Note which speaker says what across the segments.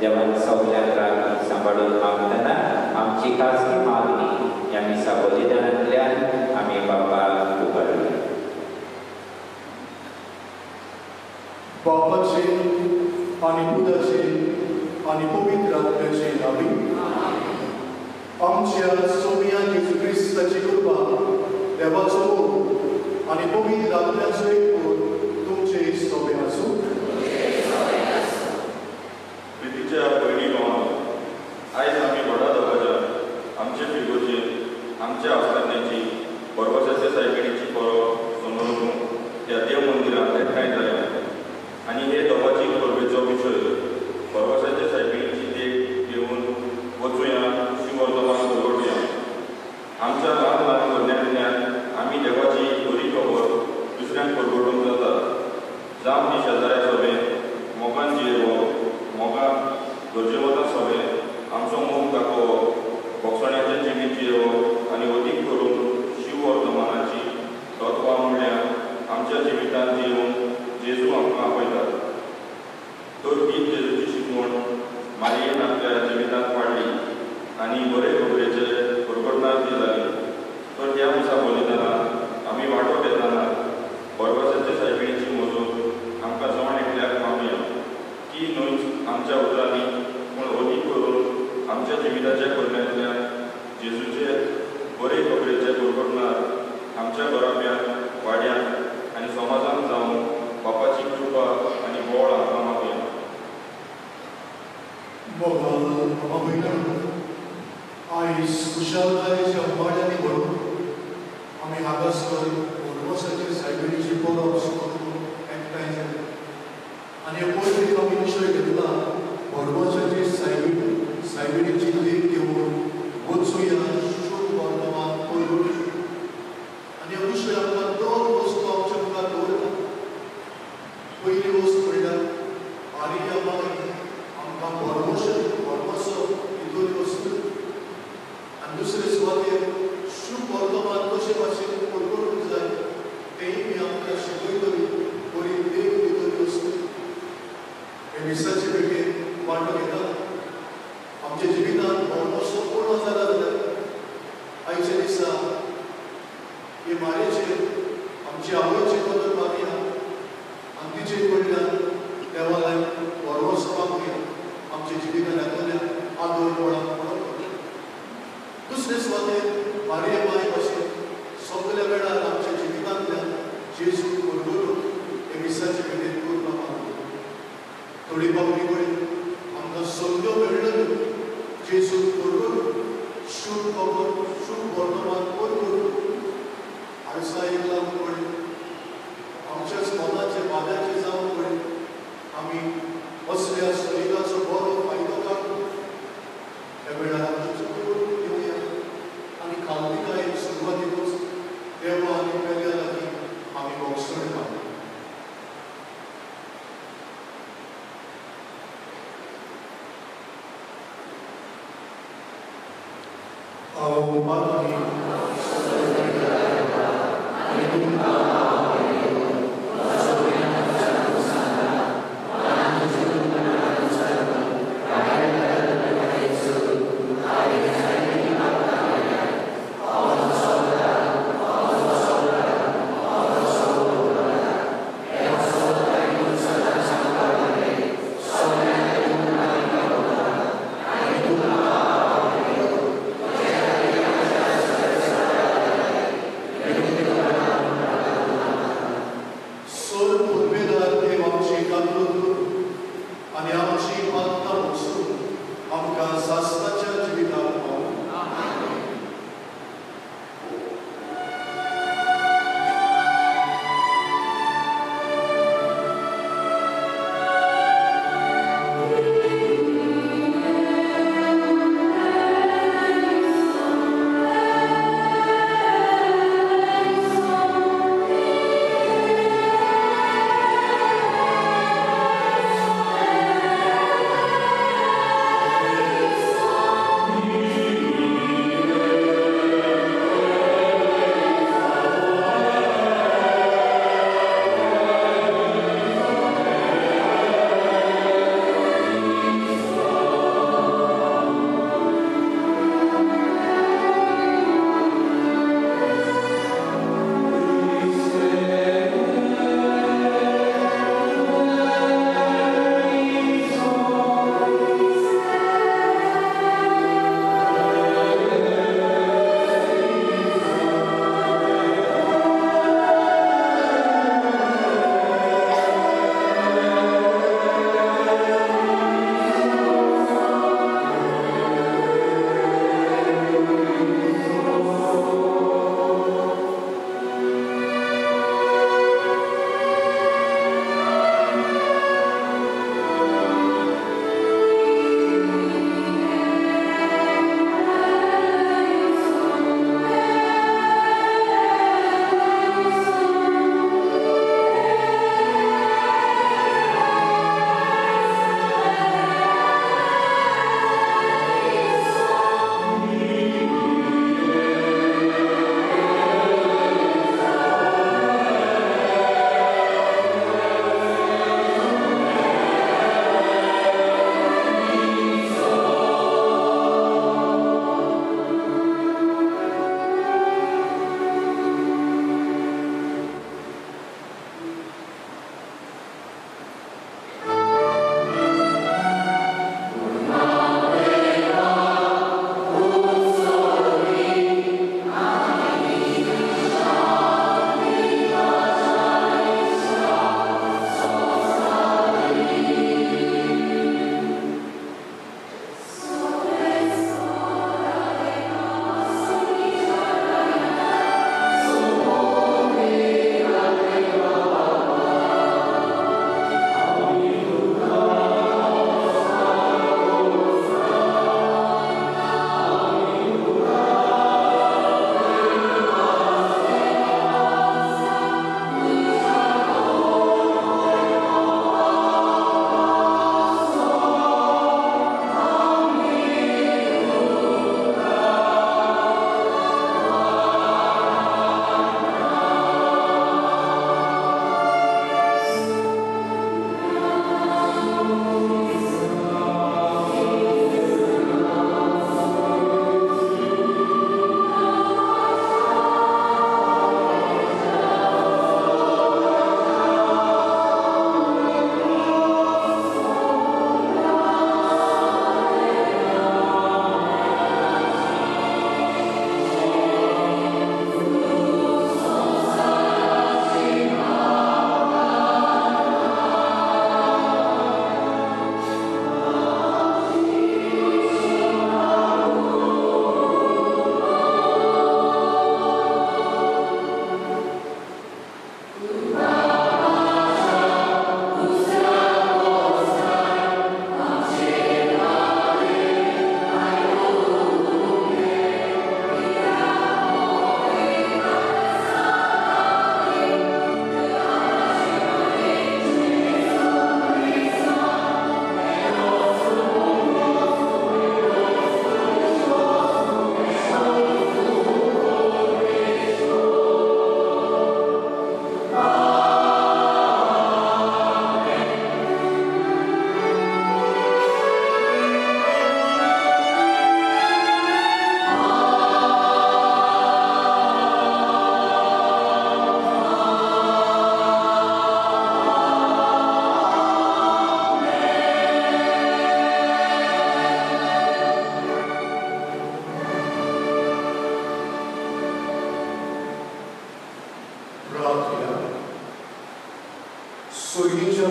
Speaker 1: जवान सौम्या राखी सांभाळून मागताना आमची खासगी मागणी या मिसा बलिदानांतल्यान आम्ही बाबाक उबारली
Speaker 2: बापाची आणि बुधाची आणि पवित्र आत्म्याची नावी आमच्या सोमिया येशू क्रिस्ताची कृपा देवाचो आणि पवित्र आत्म्याचो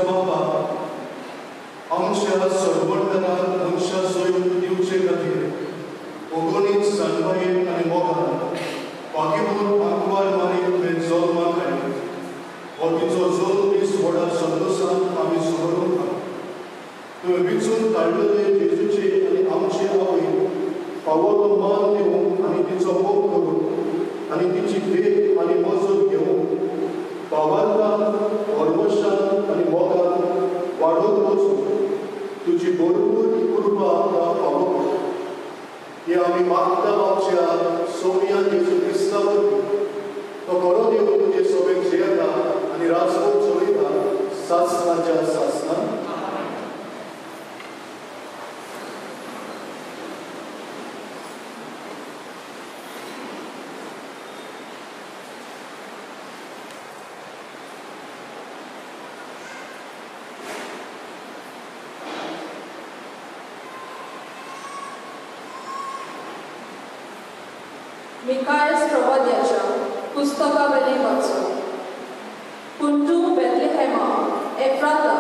Speaker 2: बाबा आमच्या सरवंतनात मनशा सोय दिवचे खातीर ओगोनीत सानबाईन आनी मोगान पाकिमून आंकवार मारीत तुवें जल्माक हाडली हो तिचो जल्म दीस व्हडा संतोशान आमी सोडून तुवें विचून काडलेले जेजूचे आनी आमचे आवय फावो तो मान दिवून आनी तिचो मोग करून आनी तिची भेट आनी मजत घेवंक भावांतल्यान हरमशान वाडोवन वचून तुजी भरपूर कृपा आमकां हे आम्ही मागता मागच्या सोम्या जेजू क्रिस्ता वरवीं तो बरो देव तुझे सोबेक जेयता आनी राजकोट चलयता सासनाच्या सासणान
Speaker 3: पुस्तकावेले वाचो पूण तूं बेतलेहेमा एफ्राता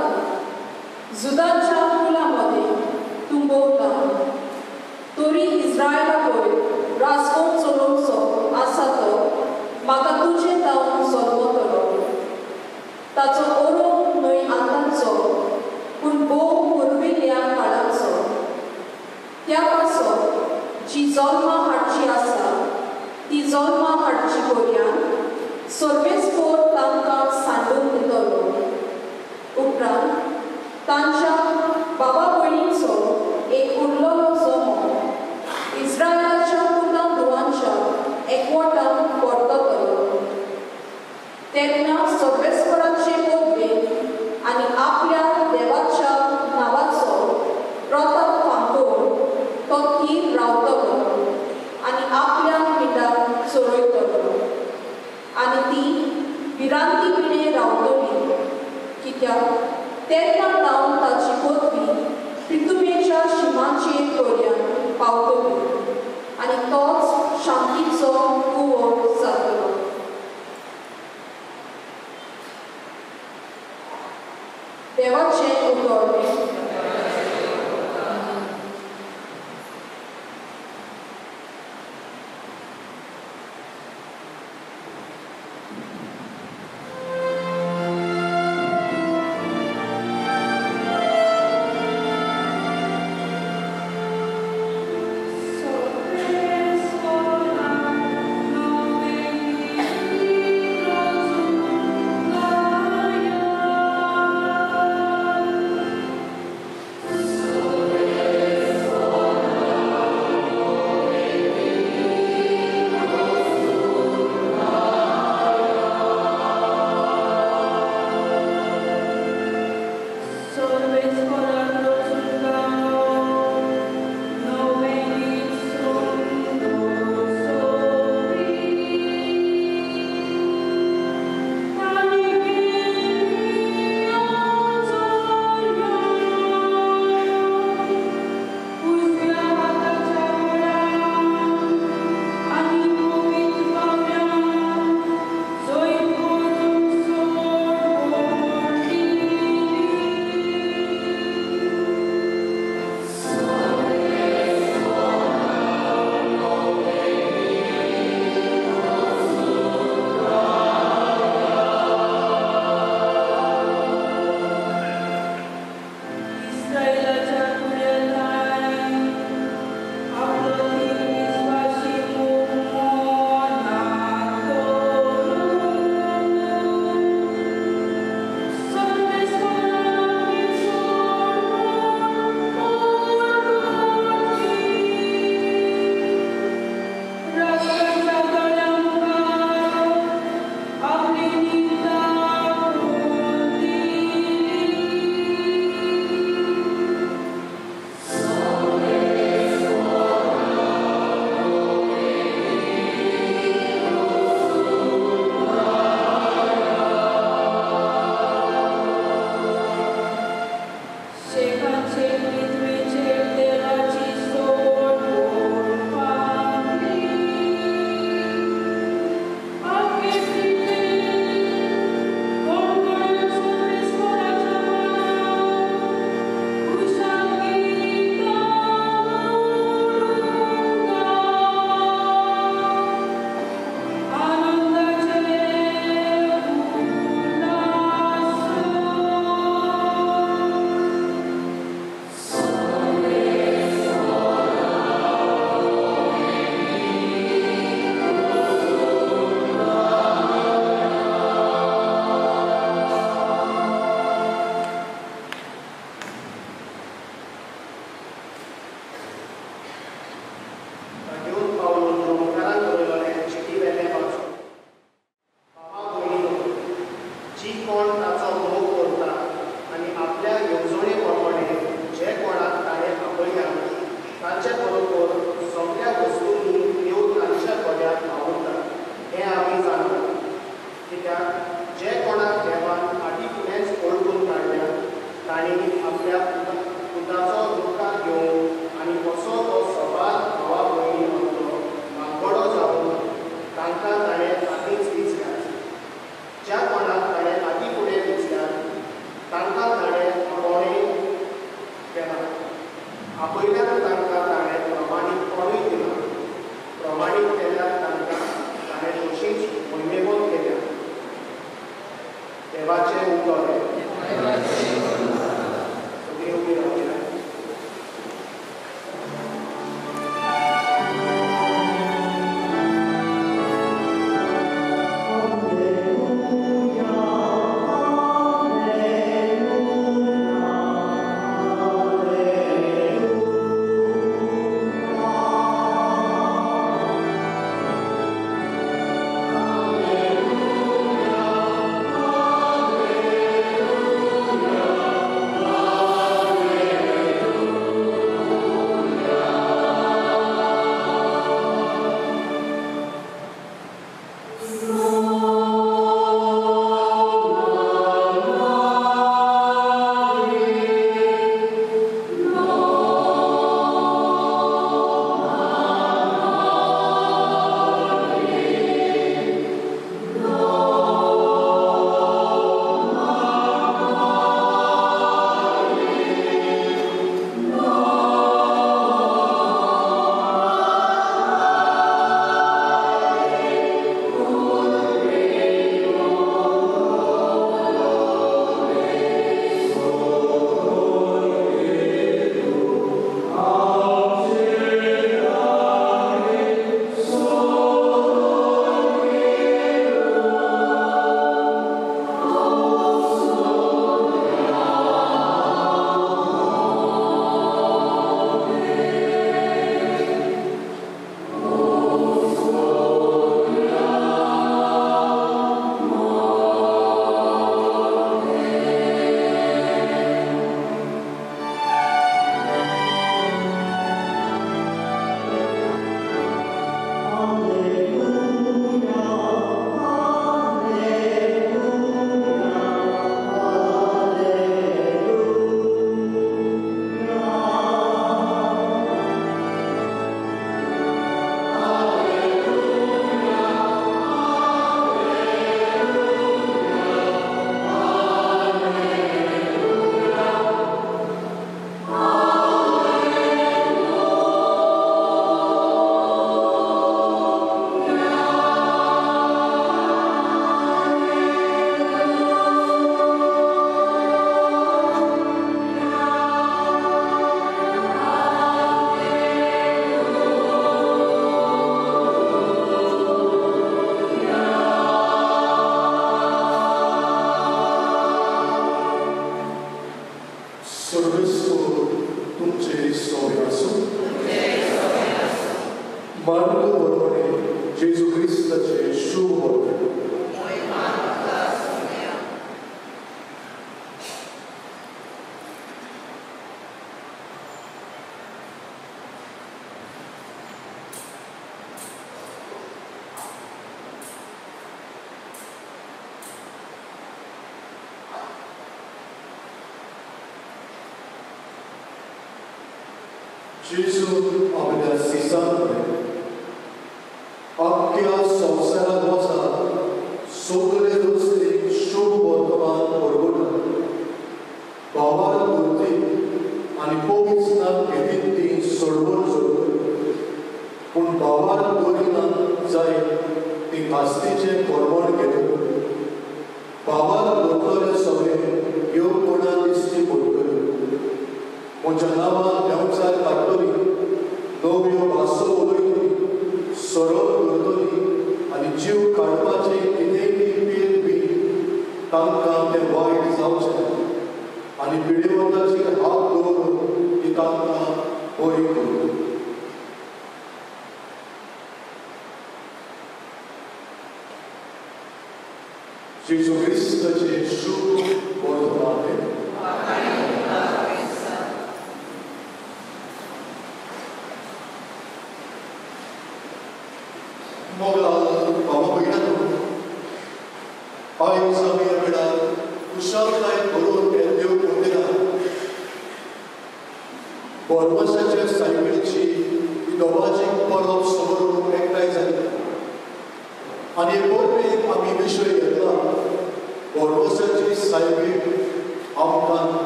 Speaker 2: Jesus aber das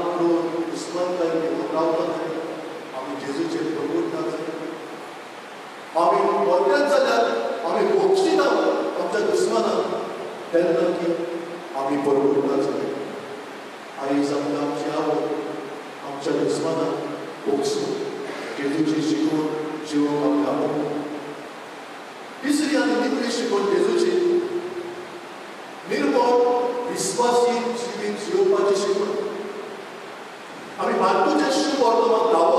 Speaker 2: करून क्रिस्मंत रावता तरी आमी जेजूचेर प्रभूत नाच आमी व्हडलेच जाल्यार आमी भोगशी ना आमच्या दुस्मानाक तेन्ना की आमी परबूत नाच आई समजा आमची आवड आमच्या दुस्माना ओक्सो जेजूची शिकवण जिवंक आमकां आवडटा तिसरी आनी तितली शिकवण जेजूची. निर्मळ विस्वासी जिवीत जिवपाची शिकवण. वाहतूच्या बर्तमान रावप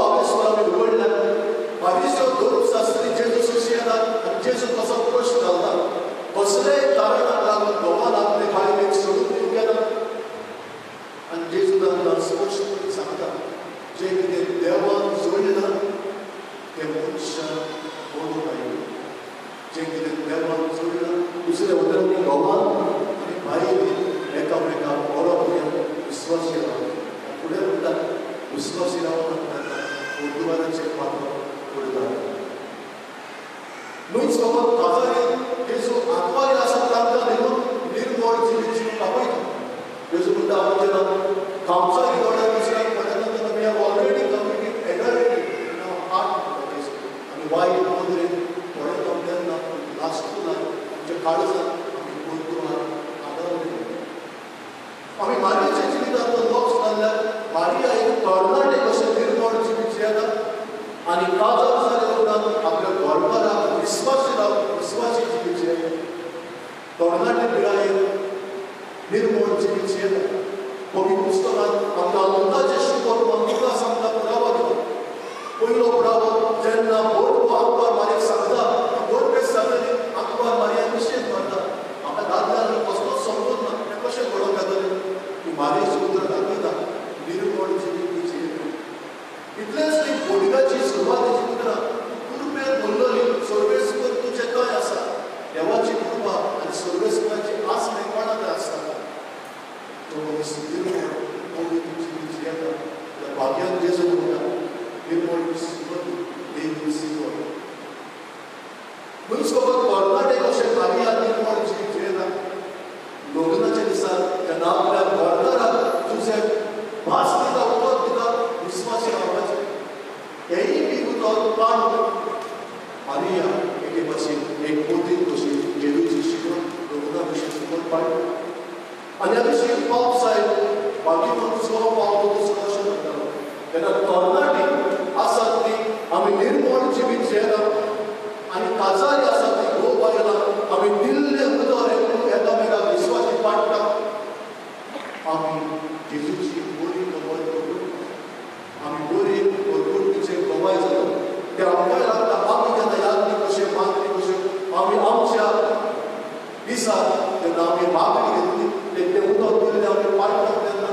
Speaker 2: तेन्ना आमी मागणी घेतली. ते उदक दिल्लें आमी पाडटात तेन्ना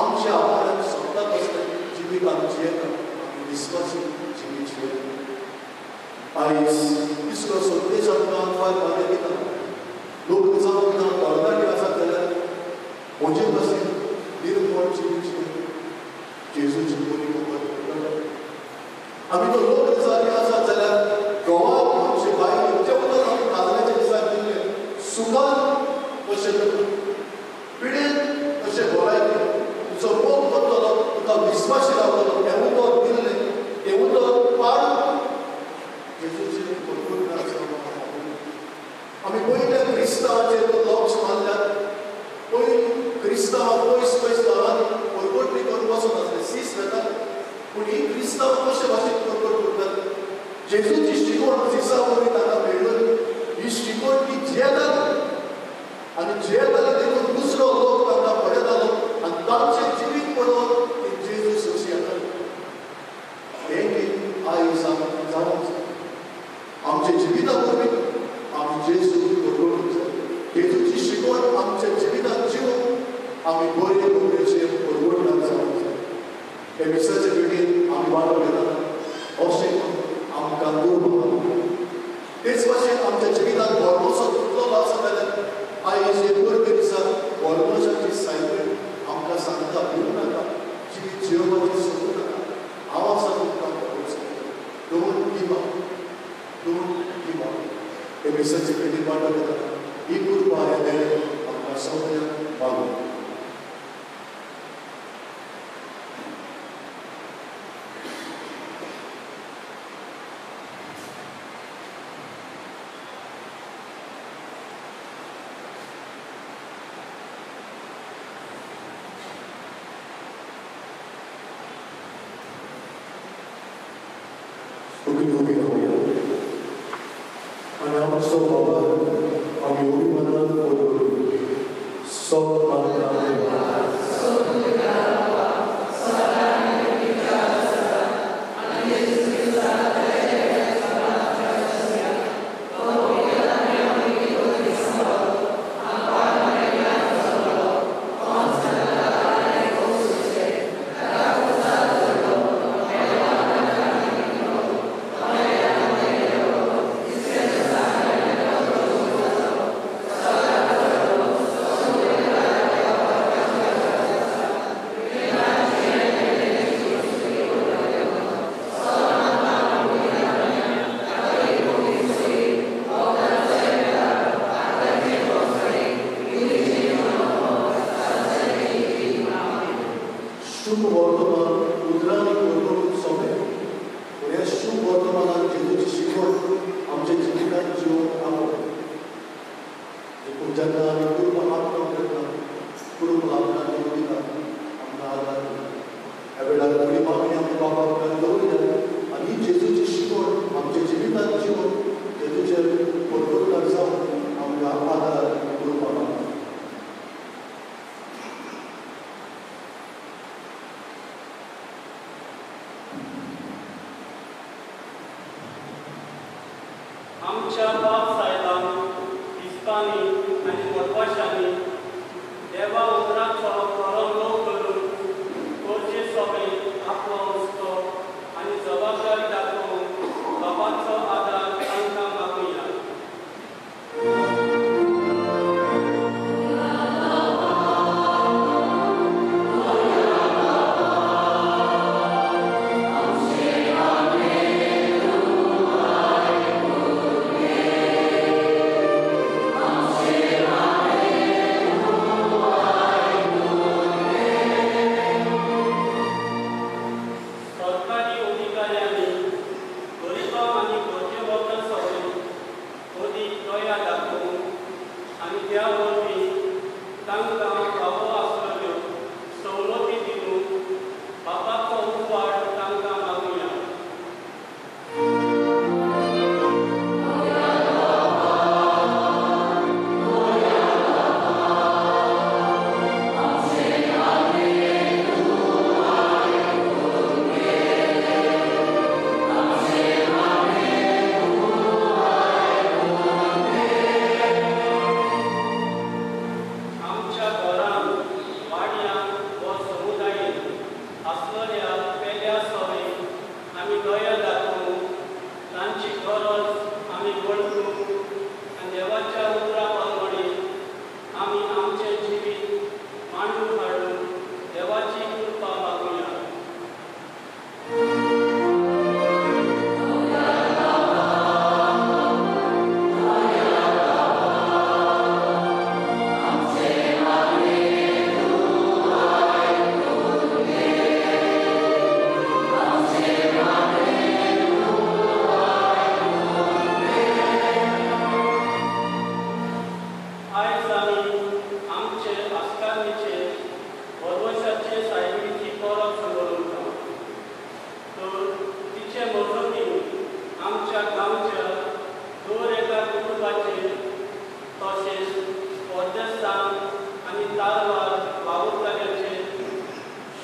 Speaker 2: आमच्या आवारांत सद्दां कसलें जिवीत आमची येता आमी विस्वासी जिवीत जियेता आयज विस्व सोदले जातना फार फाल्यां दिता लोक दिसा वतना तरणाटी आसा जाल्यार म्हजें कशें निर्मळ जिवीत जियेता जेजूची बरी आमी तो लोक जाल्ले आसा जाल्यार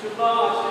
Speaker 2: Shabbat.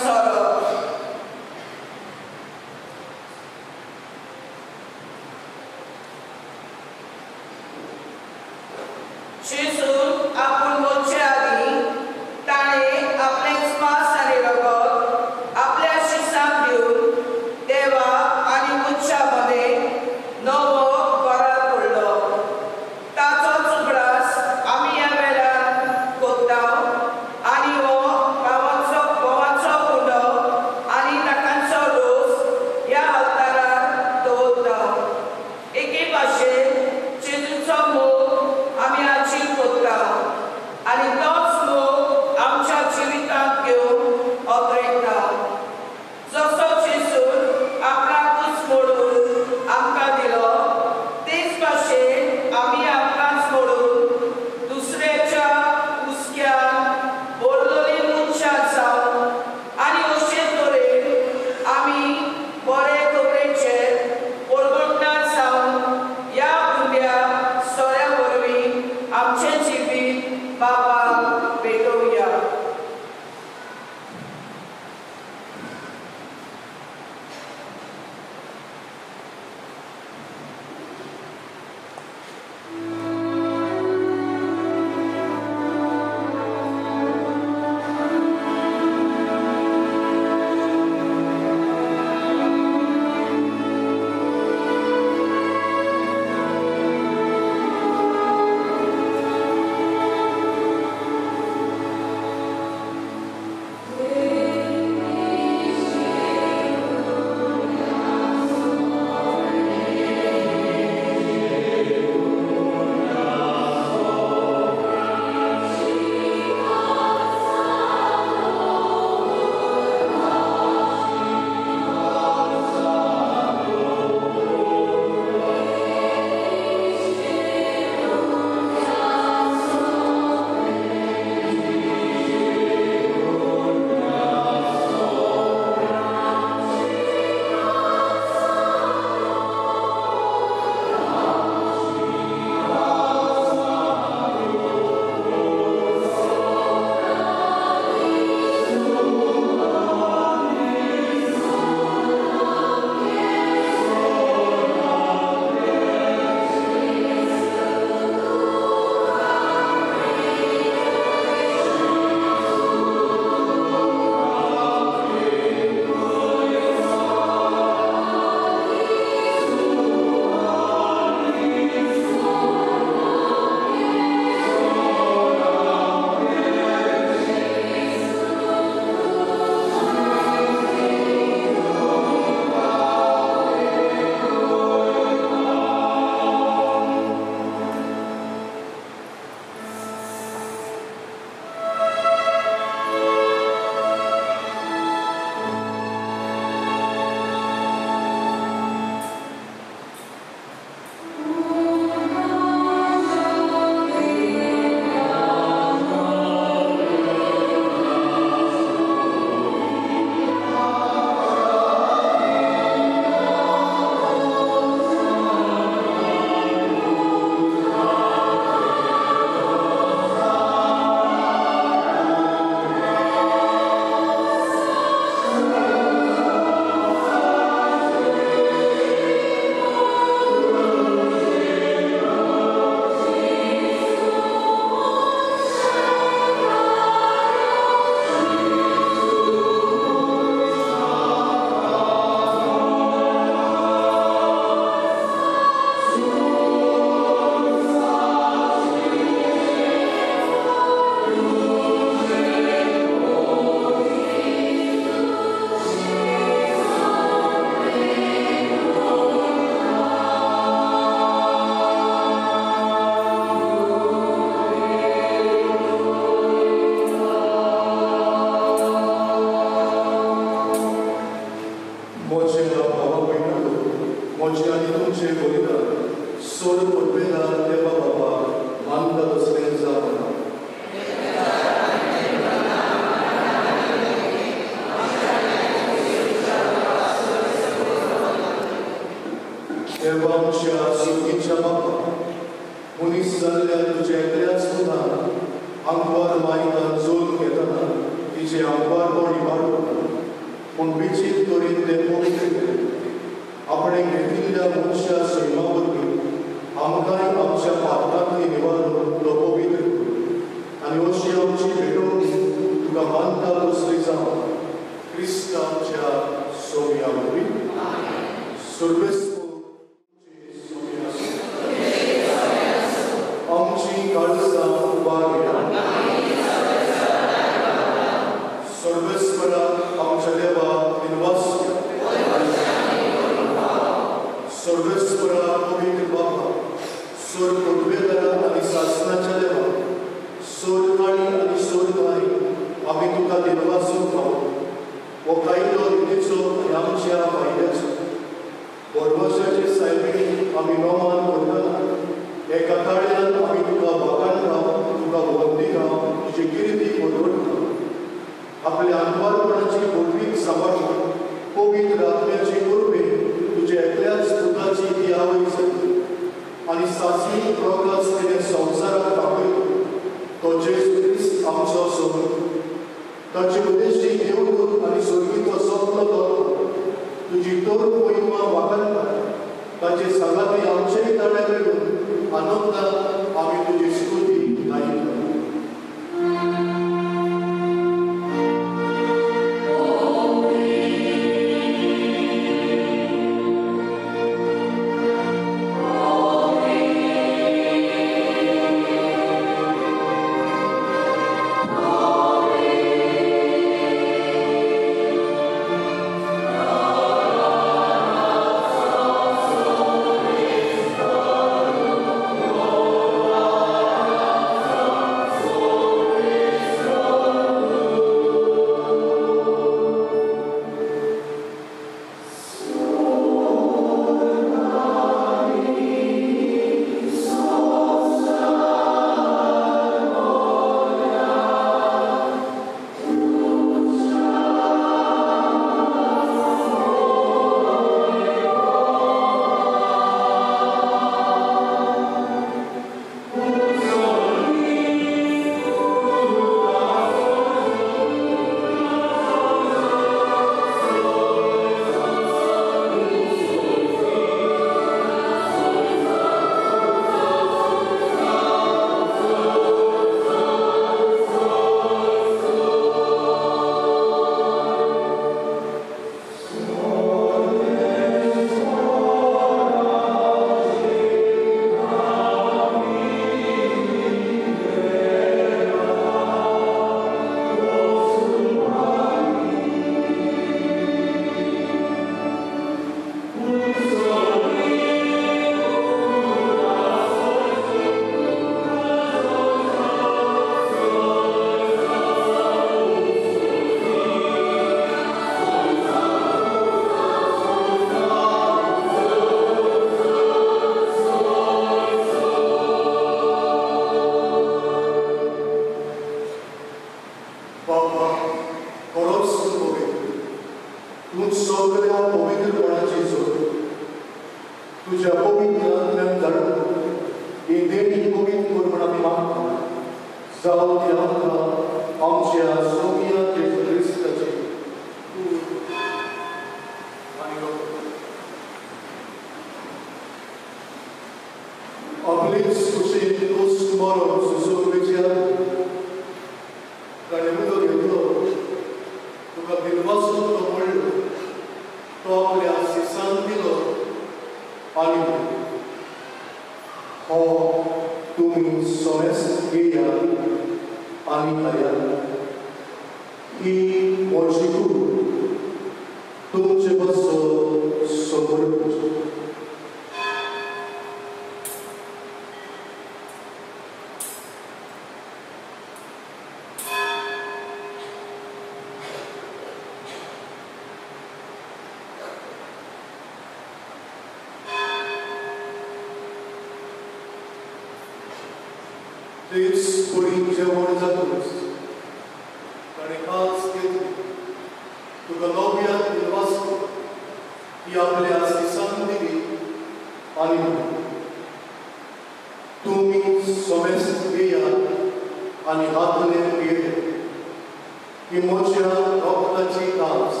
Speaker 2: तिमोच्या रक्ताची कास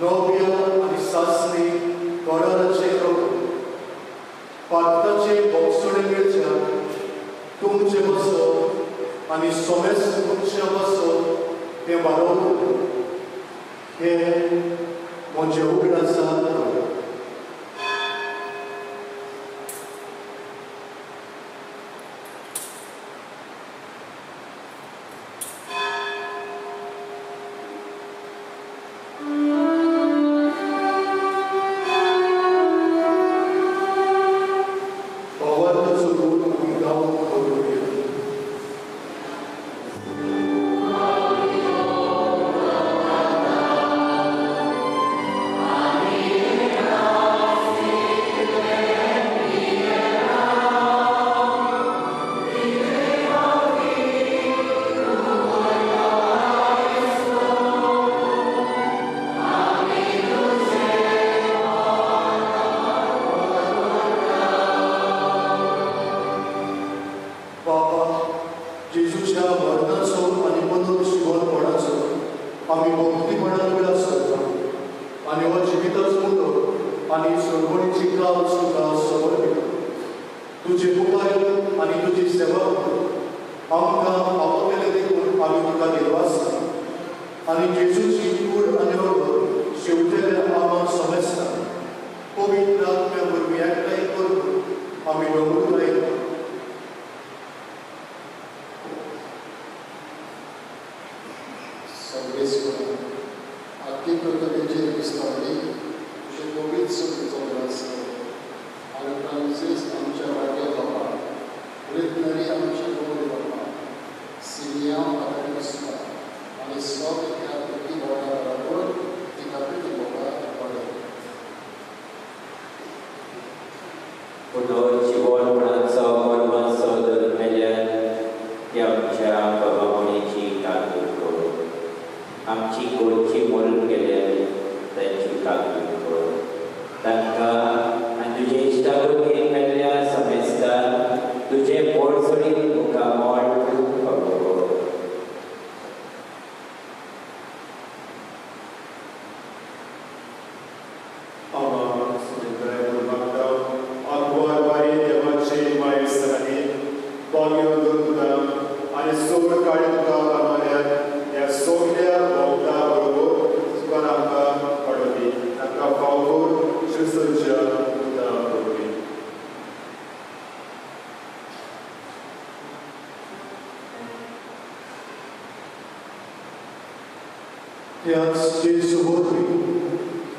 Speaker 2: नव्य आनी सासरी कोरोनाचे रोग पात्राचे बोक्सणे मेळच्या तुमचे बसो आनी सोमेस तुमचे बसो ते वारोवप हे म्हजें
Speaker 4: उगड आसा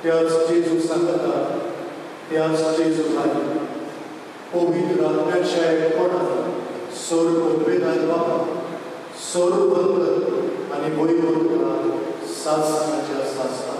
Speaker 2: त्याच जेजू सांगता त्याच जेजूखाली पवित्र आत्म्याच्या एकपणान सोर उद्वेगात बाबा सोर बंद आनी वयर उरता सासनाच्या
Speaker 1: सासना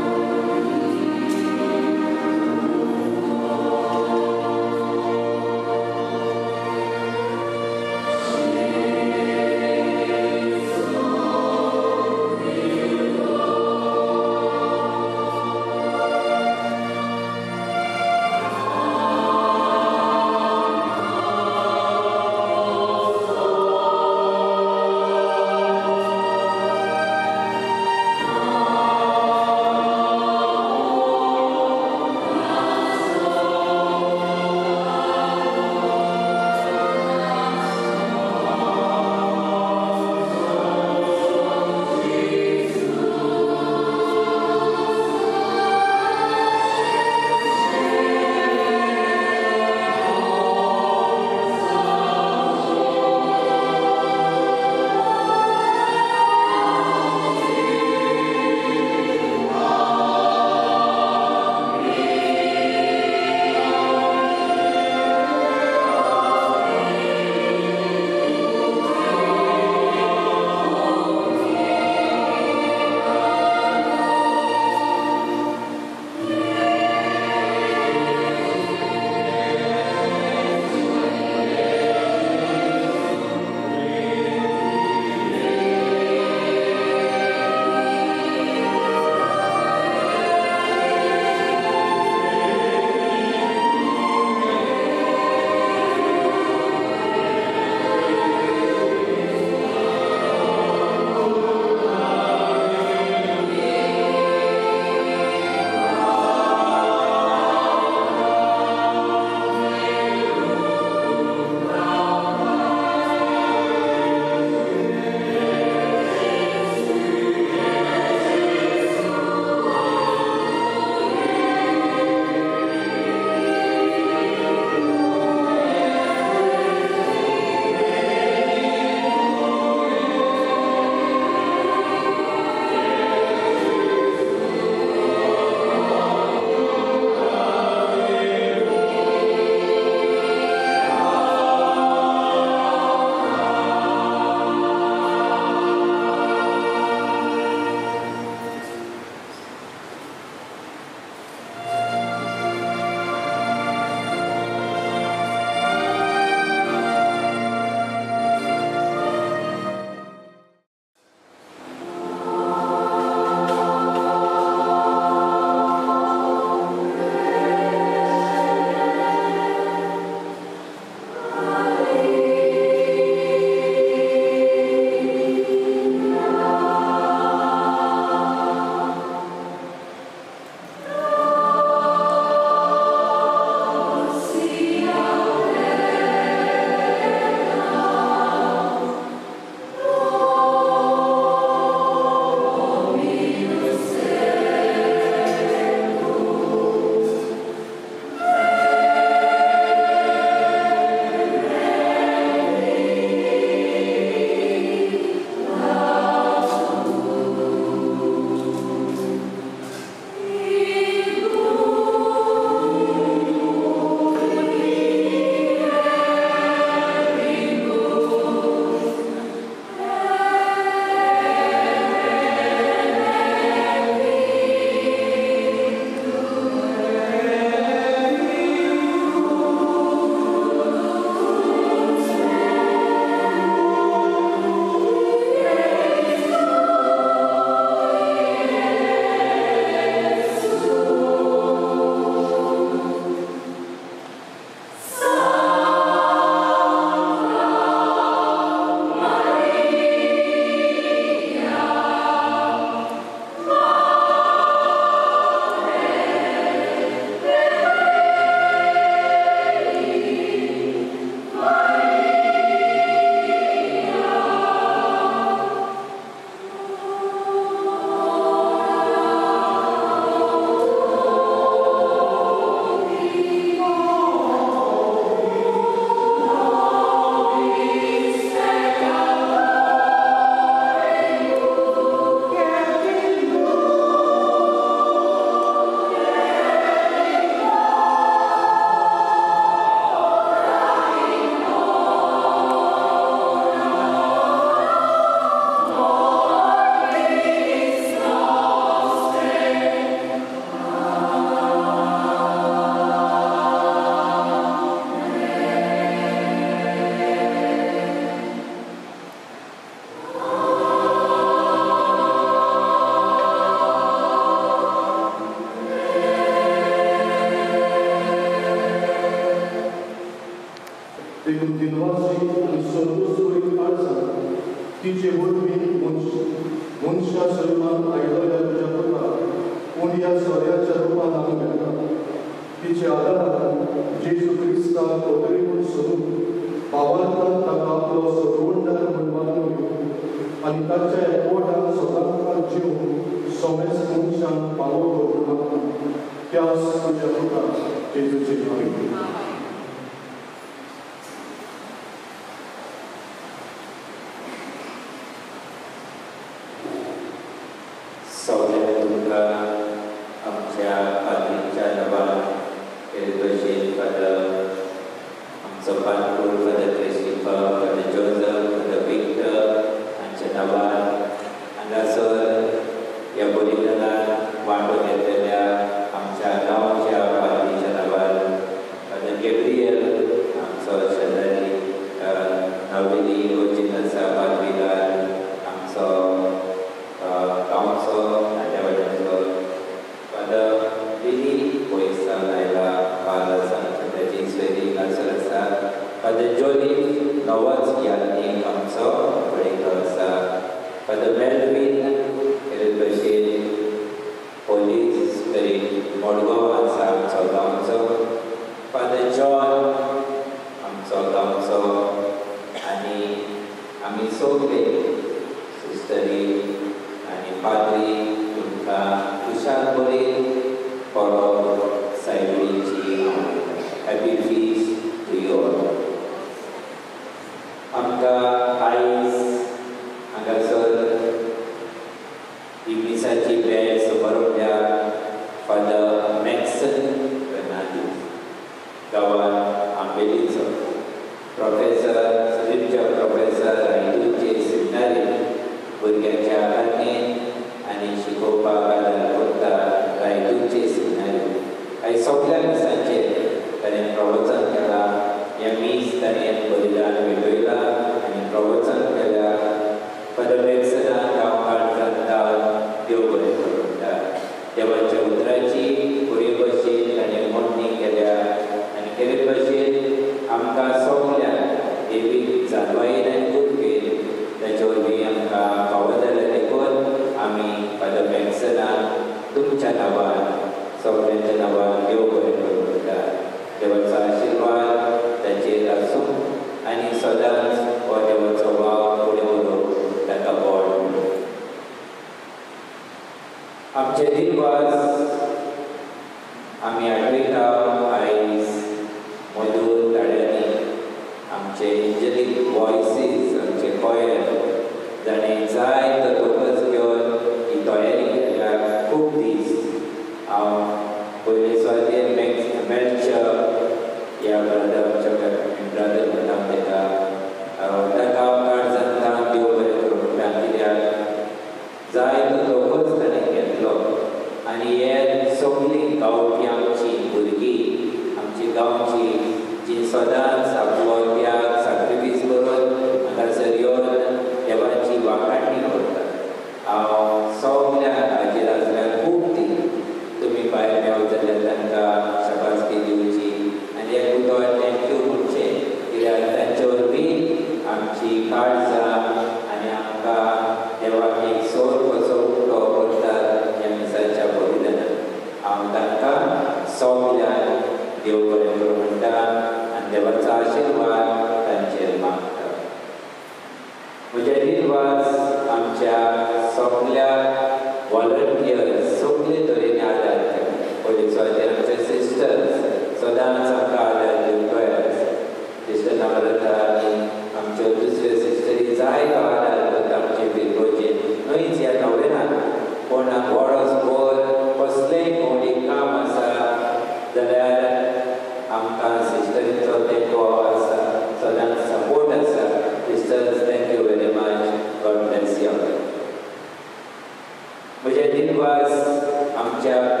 Speaker 1: म्हजे दिनवास आमच्या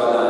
Speaker 2: Kabbalah.